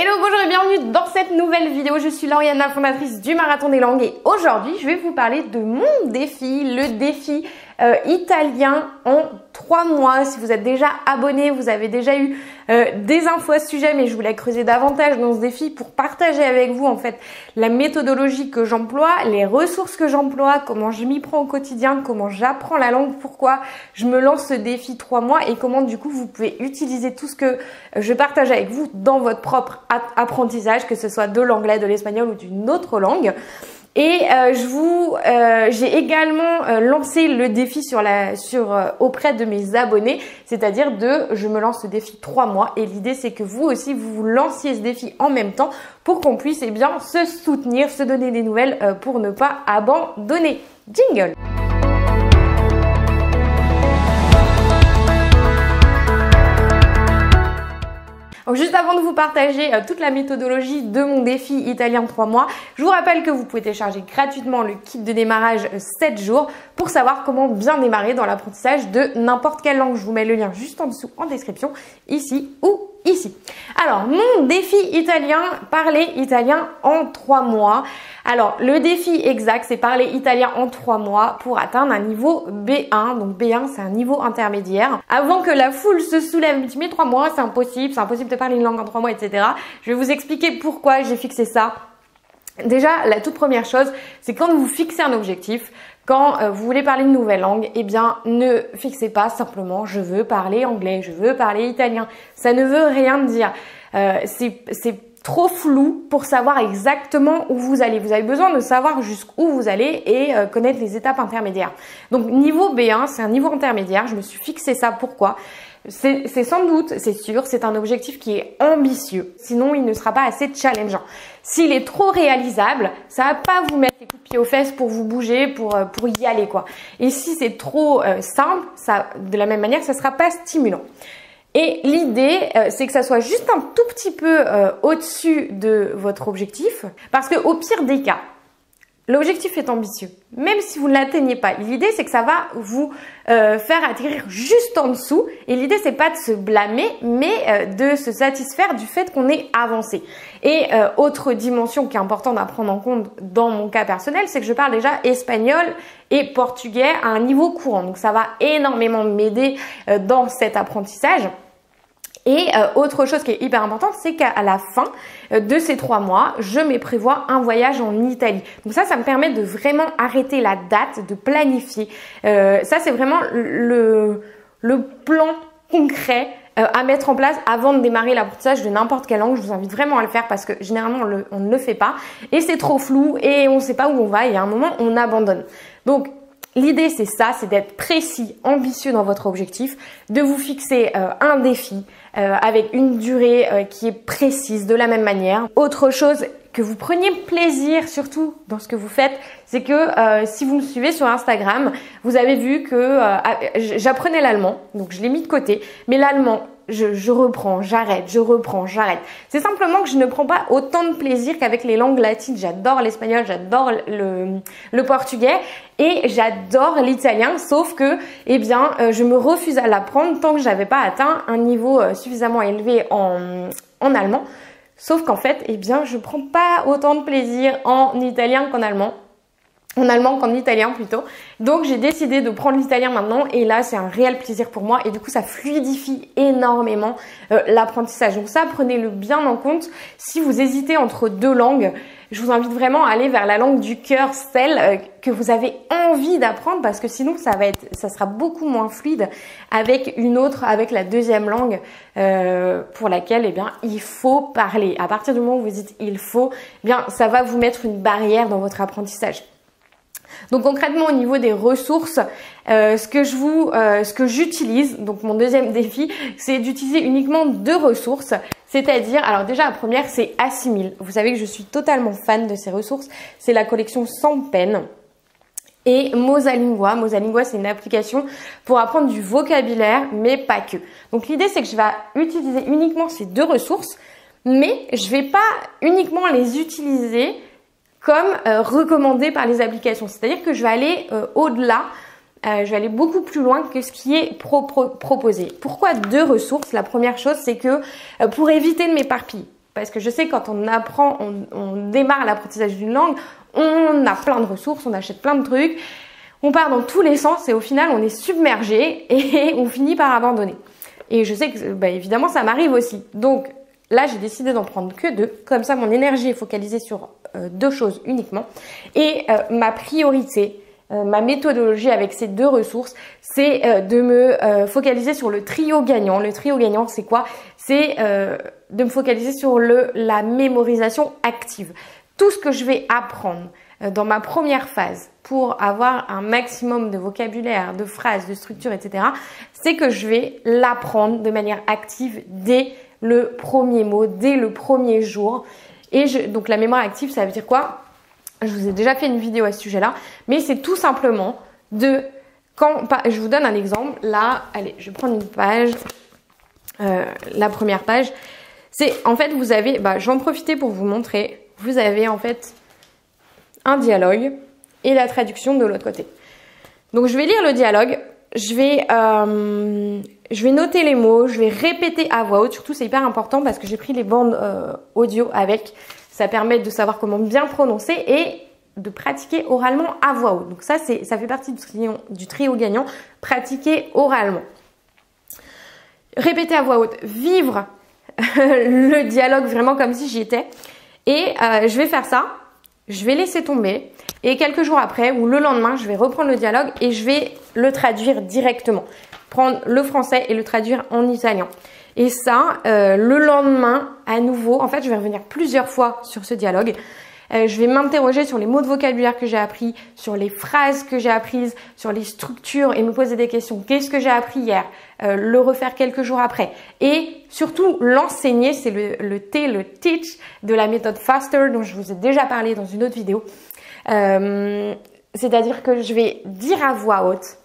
Hello, bonjour et bienvenue dans cette nouvelle vidéo. Je suis Lauriana, fondatrice du Marathon des Langues et aujourd'hui je vais vous parler de mon défi, le défi euh, italien en trois mois. Si vous êtes déjà abonné, vous avez déjà eu euh, des infos à ce sujet, mais je voulais creuser davantage dans ce défi pour partager avec vous en fait la méthodologie que j'emploie, les ressources que j'emploie, comment je m'y prends au quotidien, comment j'apprends la langue, pourquoi je me lance ce défi trois mois et comment du coup vous pouvez utiliser tout ce que je partage avec vous dans votre propre apprentissage, que ce soit de l'anglais, de l'espagnol ou d'une autre langue. Et euh, je vous, euh, j'ai également euh, lancé le défi sur la, sur auprès de mes abonnés, c'est-à-dire de, je me lance ce défi trois mois. Et l'idée c'est que vous aussi vous vous lanciez ce défi en même temps pour qu'on puisse eh bien se soutenir, se donner des nouvelles pour ne pas abandonner. Jingle. Donc juste avant de vous partager euh, toute la méthodologie de mon défi italien 3 mois, je vous rappelle que vous pouvez télécharger gratuitement le kit de démarrage 7 euh, jours pour savoir comment bien démarrer dans l'apprentissage de n'importe quelle langue. Je vous mets le lien juste en dessous en description, ici ou ici. Alors, mon défi italien, parler italien en trois mois. Alors, le défi exact, c'est parler italien en trois mois pour atteindre un niveau B1. Donc, B1, c'est un niveau intermédiaire. Avant que la foule se soulève, mais trois mois, c'est impossible, c'est impossible de parler une langue en trois mois, etc. Je vais vous expliquer pourquoi j'ai fixé ça. Déjà, la toute première chose, c'est quand vous fixez un objectif, quand euh, vous voulez parler une nouvelle langue, eh bien ne fixez pas simplement je veux parler anglais, je veux parler italien. Ça ne veut rien dire. Euh, c'est trop flou pour savoir exactement où vous allez. Vous avez besoin de savoir jusqu'où vous allez et euh, connaître les étapes intermédiaires. Donc niveau B1, c'est un niveau intermédiaire. Je me suis fixé ça. Pourquoi? C'est sans doute, c'est sûr, c'est un objectif qui est ambitieux. Sinon, il ne sera pas assez challengeant. S'il est trop réalisable, ça va pas vous mettre les coups de pied aux fesses pour vous bouger, pour, euh, pour y aller, quoi. Et si c'est trop euh, simple, ça, de la même manière, ça sera pas stimulant. Et l'idée, euh, c'est que ça soit juste un tout petit peu au-dessus de votre objectif, parce que au pire des cas, L'objectif est ambitieux, même si vous ne l'atteignez pas. L'idée, c'est que ça va vous euh, faire atterrir juste en dessous. Et l'idée, c'est pas de se blâmer, mais euh, de se satisfaire du fait qu'on est avancé. Et euh, autre dimension qui est importante à prendre en compte dans mon cas personnel, c'est que je parle déjà espagnol et portugais à un niveau courant. Donc ça va énormément m'aider dans cet apprentissage. Et euh, autre chose qui est hyper importante, c'est qu'à la fin euh, de ces trois mois, je me prévois un voyage en Italie. Donc ça, ça me permet de vraiment arrêter la date, de planifier. Euh, ça, c'est vraiment le, le plan concret à mettre en place avant de démarrer l'apprentissage de n'importe quelle langue. Je vous invite vraiment à le faire parce que généralement on, ne le fait pas et c'est trop flou et on ne sait pas où on va et à un moment on abandonne. Donc L'idée, c'est ça, c'est d'être précis, ambitieux dans votre objectif, de vous fixer euh, un défi euh, avec une durée euh, qui est précise de la même manière. Autre chose, que vous preniez plaisir surtout dans ce que vous faites, c'est que si vous me suivez sur Instagram, vous avez vu que j'apprenais l'allemand, donc je l'ai mis de côté, mais l'allemand, je, reprends, j'arrête, je reprends, j'arrête. C'est simplement que je ne prends pas autant de plaisir qu'avec les langues latines. J'adore l'espagnol, j'adore le, le, portugais et j'adore l'italien, sauf que, eh bien, euh, je me refuse à l'apprendre tant que j'avais pas atteint un niveau euh, suffisamment élevé en, en allemand. Sauf qu'en fait, eh bien, je prends pas autant de plaisir en italien qu'en allemand en allemand qu'en italien plutôt. Donc j'ai décidé de prendre l'italien maintenant et là c'est un réel plaisir pour moi et du coup ça fluidifie énormément euh, l'apprentissage. Donc ça prenez-le bien en compte. Si vous hésitez entre deux langues, je vous invite vraiment à aller vers la langue du cœur, celle euh, que vous avez envie d'apprendre parce que sinon ça va être, ça sera beaucoup moins fluide avec une autre, avec la deuxième langue euh, pour laquelle eh bien il faut parler. À partir du moment où vous dites il faut, eh bien ça va vous mettre une barrière dans votre apprentissage. Donc concrètement au niveau des ressources, euh, euh, ce que j'utilise, donc mon deuxième défi, c'est d'utiliser uniquement deux ressources. C'est-à-dire, alors déjà la première c'est Assimil. Vous savez que je suis totalement fan de ces ressources. C'est la collection sans peine. Et Mosalingua. Mosalingua, c'est une application pour apprendre du vocabulaire, mais pas que. Donc l'idée, c'est que je vais utiliser uniquement ces deux ressources, mais je vais pas uniquement les utiliser comme euh, recommandé par les applications. C'est-à-dire que je vais aller euh, au-delà, euh, je vais aller beaucoup plus loin que ce qui est proposé. Pourquoi deux ressources? La première chose, c'est que pour éviter de m'éparpiller, Parce que je sais quand on apprend, on, démarre l'apprentissage d'une langue, on a plein de ressources, on achète plein de trucs, on part dans tous les sens et au final on est submergé et on finit par abandonner. Et je sais que bah, évidemment ça m'arrive aussi. Donc là j'ai décidé d'en prendre que deux. Comme ça mon énergie est focalisée sur euh, deux choses uniquement. Et euh, ma priorité, euh, ma méthodologie avec ces deux ressources, c'est de me focaliser sur le trio gagnant. Le trio gagnant, c'est quoi? C'est de me focaliser sur la mémorisation active. Tout ce que je vais apprendre dans ma première phase pour avoir un maximum de vocabulaire, de phrases, de structure, etc., c'est que je vais l'apprendre de manière active dès le premier mot, dès le premier jour. Et donc la mémoire active, ça veut dire quoi? Je vous ai déjà fait une vidéo à ce sujet-là, mais c'est tout simplement de quand je vous donne un exemple. Là, allez, je vais prendre une page, euh, la première page. C'est en fait vous avez, bah, je vais en profiter pour vous montrer. Vous avez en fait un dialogue et la traduction de l'autre côté. Donc je vais lire le dialogue. Je vais, euh, je vais noter les mots, je vais répéter à voix haute. Surtout, c'est hyper important parce que j'ai pris les bandes euh, audio avec. Ça permet de savoir comment bien prononcer et de pratiquer oralement à voix haute. Donc ça, c'est, ça fait partie du trio, gagnant. Pratiquer oralement. Répéter à voix haute. Vivre le dialogue vraiment comme si j'y étais. Et euh, je vais faire ça. Je vais laisser tomber. Et quelques jours après ou le lendemain, je vais reprendre le dialogue et je vais le traduire directement prendre le français et le traduire en italien. Et ça, euh, le lendemain, à nouveau, en fait, je vais revenir plusieurs fois sur ce dialogue. Euh, je vais m'interroger sur les mots de vocabulaire que j'ai appris, sur les phrases que j'ai apprises, sur les structures et me poser des questions. Qu'est-ce que j'ai appris hier? Euh, Le refaire quelques jours après. Et surtout, l'enseigner, c'est le, le T, le teach de la méthode FASTER dont je vous ai déjà parlé dans une autre vidéo. C'est-à-dire que je vais dire à voix haute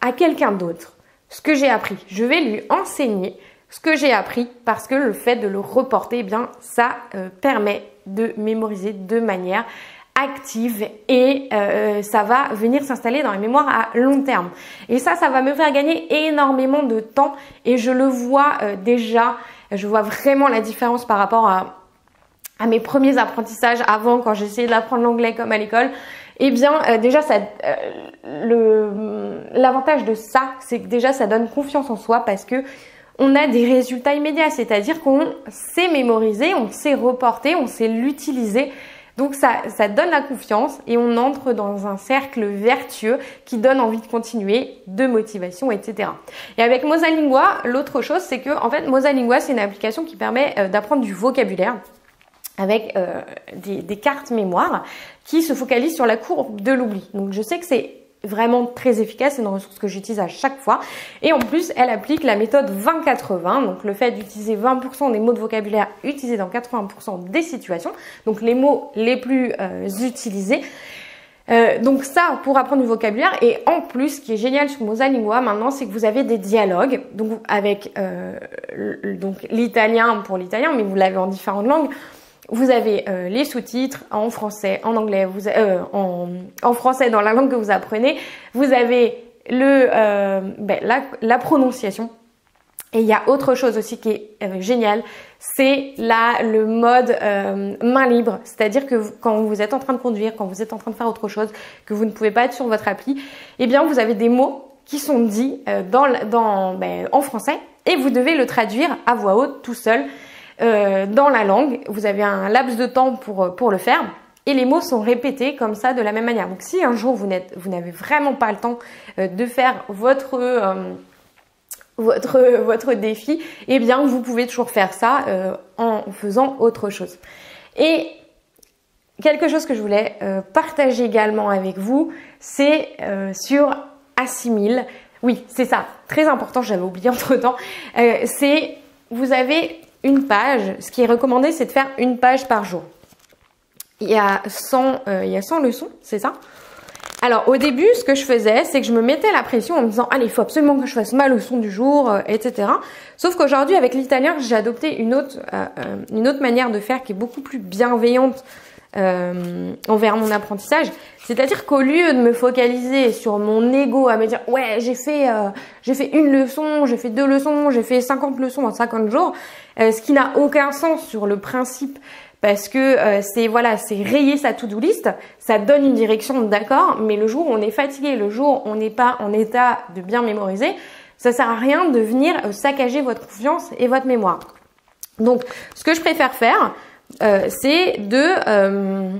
à quelqu'un d'autre ce que j'ai appris. Je vais lui enseigner ce que j'ai appris parce que le fait de le reporter, eh bien, ça euh, permet de mémoriser de manière active et euh, ça va venir s'installer dans la mémoire à long terme. Et ça, ça va me faire gagner énormément de temps et je le vois euh, déjà, je vois vraiment la différence par rapport à, à mes premiers apprentissages avant quand j'essayais d'apprendre l'anglais comme à l'école. Eh bien, euh, déjà, ça, euh, l'avantage de ça, c'est que déjà, ça donne confiance en soi parce que on a des résultats immédiats, c'est-à-dire qu'on sait mémoriser, on sait reporter, on sait l'utiliser. Donc ça, ça donne la confiance et on entre dans un cercle vertueux qui donne envie de continuer, de motivation, etc. Et avec Mosalingua, l'autre chose, c'est que en fait, Mosalingua, c'est une application qui permet euh, d'apprendre du vocabulaire avec euh, des, des, cartes mémoire qui se focalisent sur la courbe de l'oubli. Donc je sais que c'est vraiment très efficace, c'est une ressource que j'utilise à chaque fois. Et en plus, elle applique la méthode 20-80, donc le fait d'utiliser 20% des mots de vocabulaire utilisés dans 80% des situations, donc les mots les plus euh, utilisés. Euh, donc ça pour apprendre du vocabulaire et en plus ce qui est génial sur Mosalingua maintenant c'est que vous avez des dialogues donc avec euh, donc l'italien pour l'italien mais vous l'avez en différentes langues vous avez euh, les sous-titres en français, en anglais, euh, en, français dans la langue que vous apprenez. Vous avez le, euh, ben, la, prononciation. Et il y a autre chose aussi qui est génial, c'est là le mode main libre. C'est-à-dire que quand vous êtes en train de conduire, quand vous êtes en train de faire autre chose, que vous ne pouvez pas être sur votre appli, eh bien vous avez des mots qui sont dits ben, en français et vous devez le traduire à voix haute tout seul. Euh, dans la langue. Vous avez un laps de temps pour, euh, pour le faire. Et les mots sont répétés comme ça de la même manière. Donc si un jour vous n'avez vraiment pas le temps euh, de faire votre votre votre défi, eh bien vous pouvez toujours faire ça en faisant autre chose. Et quelque chose que je voulais partager également avec vous, c'est sur Assimile. Oui, c'est ça, très important, j'avais oublié entre temps. c'est vous avez une page. Ce qui est recommandé, c'est de faire une page par jour. Il y a 100, euh, il y a 100 leçons, c'est ça? Alors au début, ce que je faisais, c'est que je me mettais la pression en me disant allez, il faut absolument que je fasse ma leçon du jour, euh, etc. Sauf qu'aujourd'hui, avec l'italien, j'ai adopté une autre, euh, une autre manière de faire qui est beaucoup plus bienveillante envers mon apprentissage. C'est-à-dire qu'au lieu de me focaliser sur mon ego, à me dire ouais j'ai fait j'ai fait une leçon, j'ai fait deux leçons, j'ai fait 50 leçons en 50 jours, euh, ce qui n'a aucun sens sur le principe parce que euh, c'est voilà c'est rayer sa to-do list, ça donne une direction d'accord, mais le jour où on est fatigué, le jour où on n'est pas en état de bien mémoriser, ça sert à rien de venir saccager votre confiance et votre mémoire. Donc ce que je préfère faire, euh, c'est de, euh,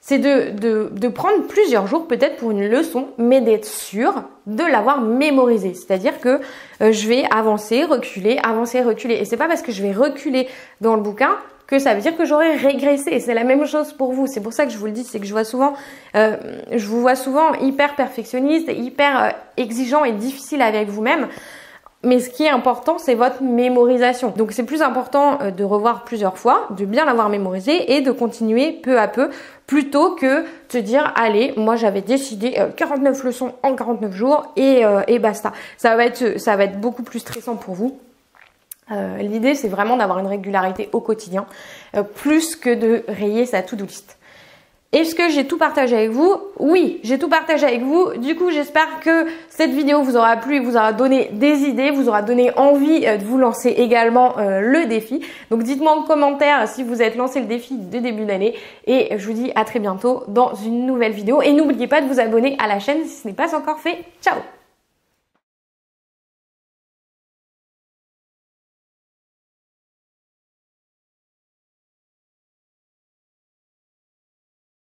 c'est de, prendre plusieurs jours peut-être pour une leçon, mais d'être sûr de l'avoir mémorisé. C'est-à-dire que euh, je vais avancer, reculer, avancer, reculer. Et c'est pas parce que je vais reculer dans le bouquin que ça veut dire que j'aurai régressé. Et c'est la même chose pour vous. C'est pour ça que je vous le dis, c'est que je vois souvent, je vous vois souvent hyper perfectionniste, hyper exigeant et difficile avec vous-même. Mais ce qui est important, c'est votre mémorisation. Donc c'est plus important euh, de revoir plusieurs fois, de bien l'avoir mémorisé et de continuer peu à peu plutôt que de dire allez, moi j'avais décidé 49 euh, leçons en 49 jours et, euh, et basta. Ça va être ça va être beaucoup plus stressant pour vous. L'idée c'est vraiment d'avoir une régularité au quotidien plus que de rayer sa to-do list. Est-ce que j'ai tout partagé avec vous? Oui, j'ai tout partagé avec vous. Du coup, j'espère que cette vidéo vous aura plu, vous aura donné des idées, vous aura donné envie euh, de vous lancer également euh, le défi. Donc dites-moi en commentaire si vous êtes lancé le défi de début d'année et je vous dis à très bientôt dans une nouvelle vidéo et n'oubliez pas de vous abonner à la chaîne si ce n'est pas encore fait. Ciao